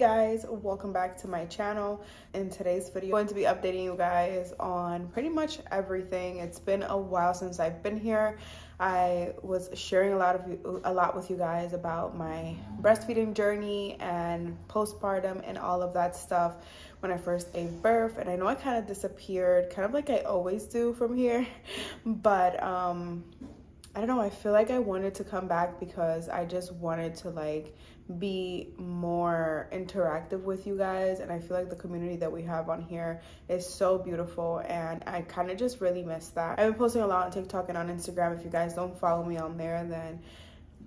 guys welcome back to my channel. In today's video i'm going to be updating you guys on pretty much everything. It's been a while since i've been here. I was sharing a lot of a lot with you guys about my breastfeeding journey and postpartum and all of that stuff when i first gave birth. And i know i kind of disappeared kind of like i always do from here but um I don't know, I feel like I wanted to come back because I just wanted to like be more interactive with you guys and I feel like the community that we have on here is so beautiful and I kind of just really miss that. I've been posting a lot on TikTok and on Instagram. If you guys don't follow me on there, then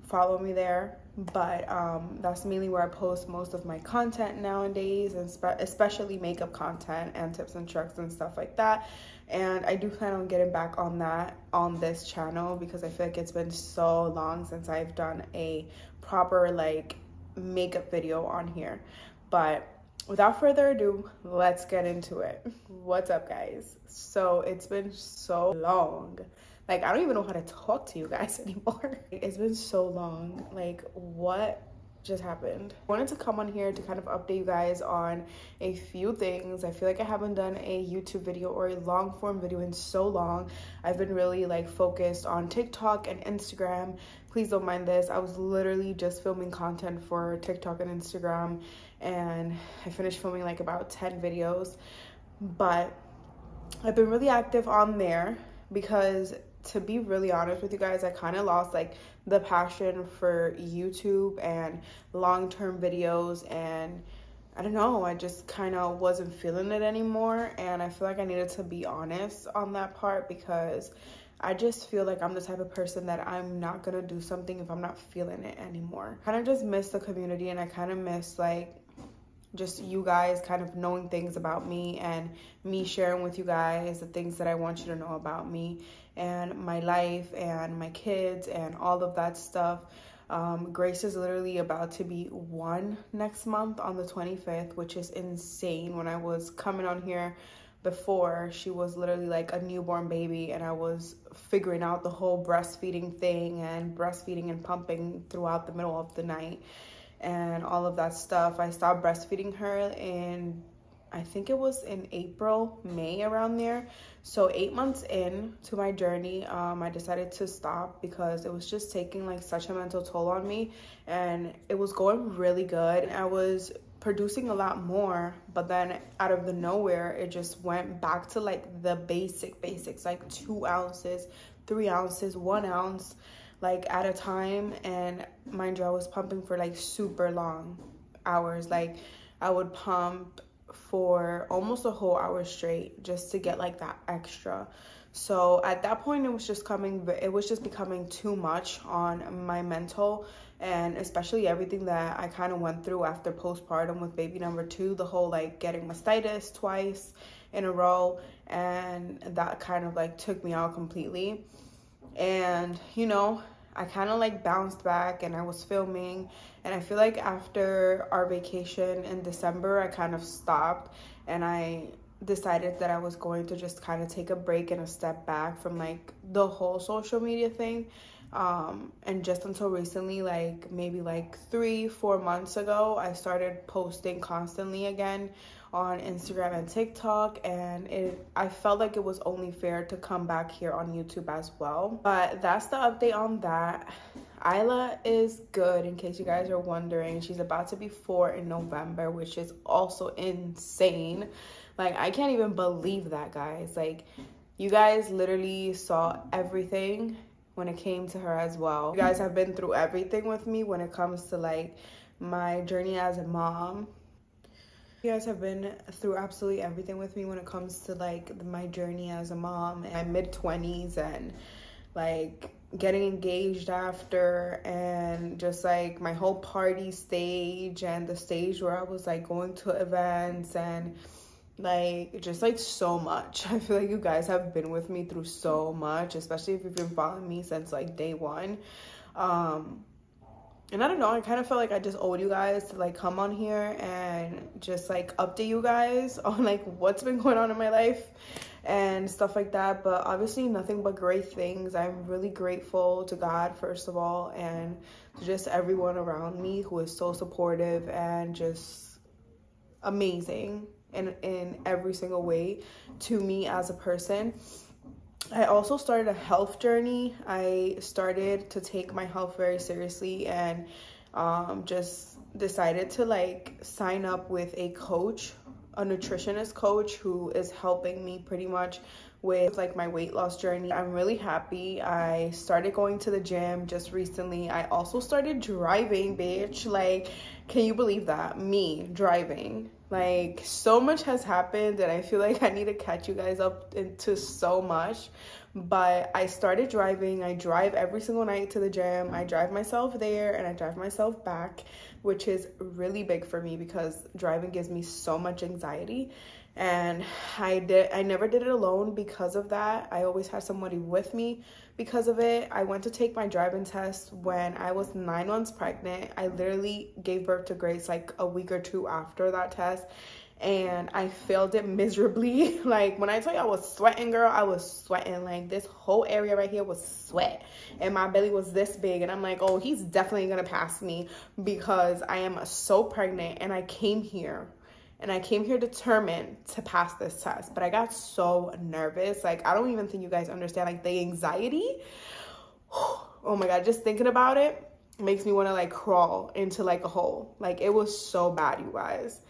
follow me there but um, that's mainly where I post most of my content nowadays, and especially makeup content and tips and tricks and stuff like that. And I do plan on getting back on that on this channel because I feel like it's been so long since I've done a proper like makeup video on here. But without further ado, let's get into it. What's up, guys? So it's been so long. Like, I don't even know how to talk to you guys anymore. It's been so long. Like, what just happened. I wanted to come on here to kind of update you guys on a few things. I feel like I haven't done a YouTube video or a long form video in so long. I've been really like focused on TikTok and Instagram. Please don't mind this. I was literally just filming content for TikTok and Instagram and I finished filming like about 10 videos. But I've been really active on there because to be really honest with you guys, I kind of lost like the passion for YouTube and long-term videos and I don't know, I just kind of wasn't feeling it anymore and I feel like I needed to be honest on that part because I just feel like I'm the type of person that I'm not gonna do something if I'm not feeling it anymore. Kind of just miss the community and I kind of miss like just you guys kind of knowing things about me and me sharing with you guys the things that I want you to know about me and my life and my kids and all of that stuff. Um, Grace is literally about to be one next month on the 25th, which is insane. When I was coming on here before, she was literally like a newborn baby and I was figuring out the whole breastfeeding thing and breastfeeding and pumping throughout the middle of the night and all of that stuff. I stopped breastfeeding her in, I think it was in April, May around there. So eight months in to my journey, um, I decided to stop because it was just taking like such a mental toll on me and it was going really good. I was producing a lot more, but then out of the nowhere, it just went back to like the basic basics, like two ounces, three ounces, one ounce like at a time and mind you I was pumping for like super long hours. Like I would pump for almost a whole hour straight just to get like that extra. So at that point it was just coming it was just becoming too much on my mental and especially everything that I kind of went through after postpartum with baby number two the whole like getting mastitis twice in a row and that kind of like took me out completely. And you know I kind of like bounced back and I was filming and I feel like after our vacation in December I kind of stopped and I decided that I was going to just kind of take a break and a step back from like the whole social media thing um, and just until recently like maybe like three four months ago I started posting constantly again on Instagram and TikTok and it I felt like it was only fair to come back here on YouTube as well. But that's the update on that. Isla is good in case you guys are wondering. She's about to be four in November, which is also insane. Like I can't even believe that guys. Like you guys literally saw everything when it came to her as well. You guys have been through everything with me when it comes to like my journey as a mom you guys have been through absolutely everything with me when it comes to like my journey as a mom and my mid 20s and like getting engaged after and just like my whole party stage and the stage where I was like going to events and like just like so much. I feel like you guys have been with me through so much especially if you've been following me since like day one. Um and I don't know, I kind of felt like I just owed you guys to like come on here and just like update you guys on like what's been going on in my life and stuff like that. But obviously nothing but great things. I'm really grateful to God, first of all, and to just everyone around me who is so supportive and just amazing in in every single way to me as a person. I also started a health journey. I started to take my health very seriously and um, just decided to like sign up with a coach, a nutritionist coach who is helping me pretty much with like my weight loss journey. I'm really happy. I started going to the gym just recently. I also started driving, bitch. Like, can you believe that? Me driving. Like, so much has happened and I feel like I need to catch you guys up into so much. But I started driving. I drive every single night to the gym. I drive myself there and I drive myself back, which is really big for me because driving gives me so much anxiety and I did I never did it alone because of that. I always had somebody with me because of it. I went to take my driving test when I was 9 months pregnant. I literally gave birth to Grace like a week or two after that test and I failed it miserably. like when I tell you I was sweating, girl, I was sweating. Like this whole area right here was sweat, and my belly was this big. And I'm like, oh, he's definitely gonna pass me because I am so pregnant, and I came here and I came here determined to pass this test, but I got so nervous. Like, I don't even think you guys understand, like, the anxiety. Oh my God, just thinking about it makes me want to, like, crawl into, like, a hole. Like, it was so bad, you guys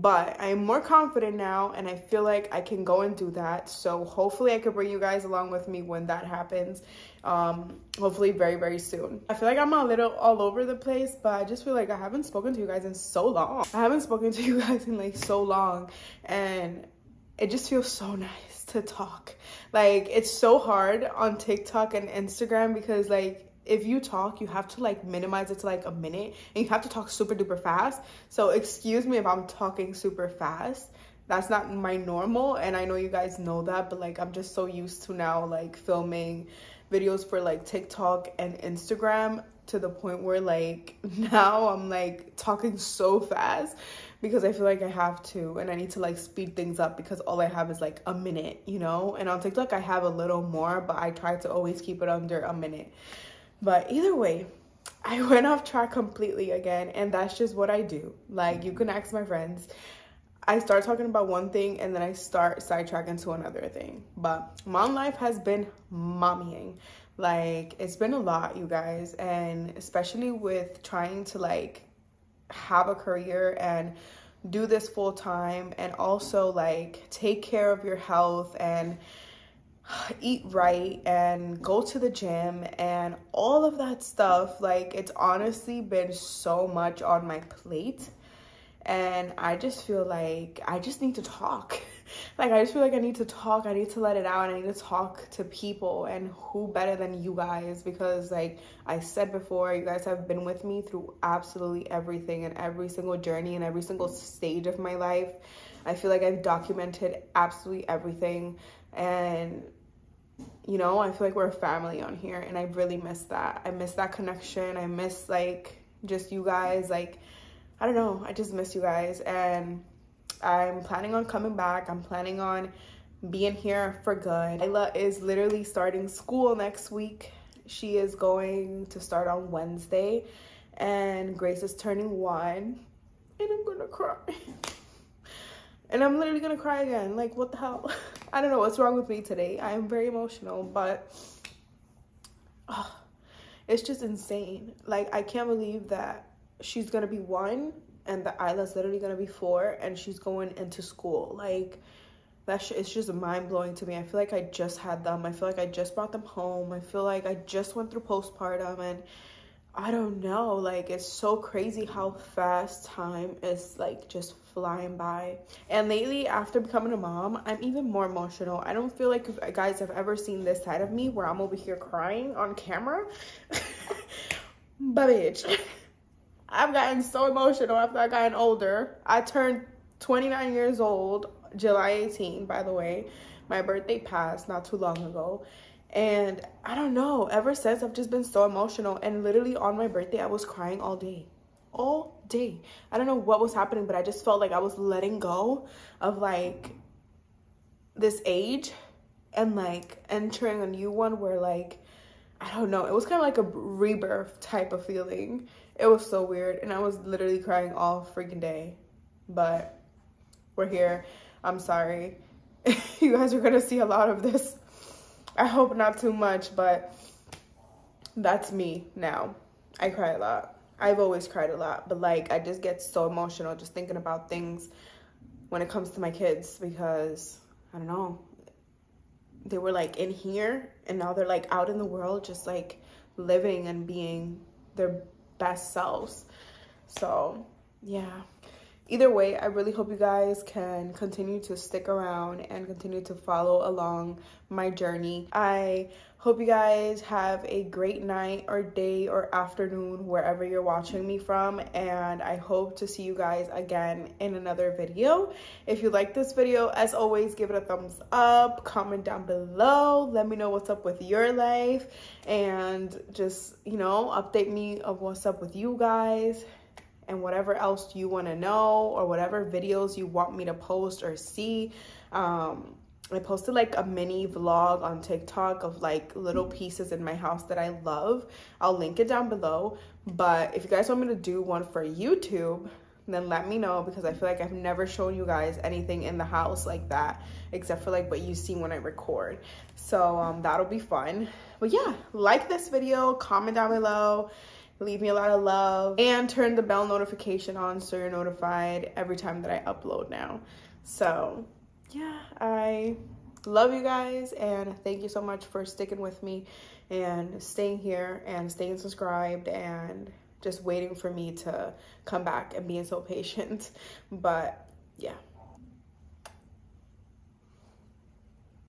but I'm more confident now and I feel like I can go and do that. So hopefully I could bring you guys along with me when that happens. Um, hopefully very, very soon. I feel like I'm a little all over the place, but I just feel like I haven't spoken to you guys in so long. I haven't spoken to you guys in like so long and it just feels so nice to talk. Like it's so hard on TikTok and Instagram because like if you talk, you have to like minimize it to like a minute and you have to talk super duper fast. So excuse me if I'm talking super fast. That's not my normal and I know you guys know that, but like I'm just so used to now like filming videos for like TikTok and Instagram to the point where like now I'm like talking so fast because I feel like I have to and I need to like speed things up because all I have is like a minute, you know? And on TikTok I have a little more, but I try to always keep it under a minute. But either way, I went off track completely again, and that's just what I do. Like, you can ask my friends. I start talking about one thing and then I start sidetracking to another thing. But mom life has been mommying. Like, it's been a lot, you guys, and especially with trying to like have a career and do this full time and also like take care of your health and eat right and go to the gym and all of that stuff. Like it's honestly been so much on my plate. And i just feel like i just need to talk. Like i just feel like i need to talk. I need to let it out i need to talk to people and who better than you guys because like i said before you guys have been with me through absolutely everything and every single journey and every single stage of my life. I feel like i've documented absolutely everything and you know i feel like we're a family on here and i really miss that. I miss that connection. I miss like just you guys. Like i don't know. I just miss you guys. And i'm planning on coming back. I'm planning on being here for good. Layla is literally starting school next week. She is going to start on wednesday. And grace is turning one. And i'm gonna cry. And I'm literally gonna cry again. Like, what the hell? I don't know what's wrong with me today. I am very emotional, but oh, it's just insane. Like, I can't believe that she's gonna be one and that Isla's literally gonna be four and she's going into school. Like, that it's just mind blowing to me. I feel like I just had them. I feel like I just brought them home. I feel like I just went through postpartum and I don't know, like it's so crazy how fast time is like just flying by. And lately, after becoming a mom, I'm even more emotional. I don't feel like if guys have ever seen this side of me where I'm over here crying on camera. but bitch, I've gotten so emotional after I gotten older. I turned 29 years old, July 18, by the way. My birthday passed not too long ago. And I don't know, ever since I've just been so emotional. And literally on my birthday, I was crying all day. All day. I don't know what was happening, but I just felt like I was letting go of like this age and like entering a new one where like, I don't know, it was kind of like a rebirth type of feeling. It was so weird. And I was literally crying all freaking day. But we're here. I'm sorry. you guys are gonna see a lot of this. I hope not too much, but that's me now. I cry a lot. I've always cried a lot, but like I just get so emotional just thinking about things when it comes to my kids because I don't know. They were like in here and now they're like out in the world just like living and being their best selves. So, yeah either way, I really hope you guys can continue to stick around and continue to follow along my journey. I hope you guys have a great night or day or afternoon wherever you're watching me from and I hope to see you guys again in another video. If you like this video, as always, give it a thumbs up, comment down below, let me know what's up with your life and just, you know, update me of what's up with you guys and whatever else you want to know or whatever videos you want me to post or see. Um, I posted like a mini vlog on TikTok of like little pieces in my house that I love. I'll link it down below. But if you guys want me to do one for YouTube, then let me know because I feel like I've never shown you guys anything in the house like that except for like what you see when I record. So um, that'll be fun. But yeah, like this video, comment down below leave me a lot of love and turn the bell notification on so you're notified every time that I upload now. So yeah, I love you guys and thank you so much for sticking with me and staying here and staying subscribed and just waiting for me to come back and being so patient. But yeah.